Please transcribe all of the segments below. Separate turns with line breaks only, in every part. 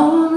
Oh.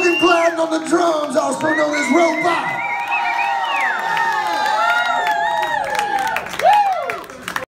Logan Gladden on the drums, also known as Robot.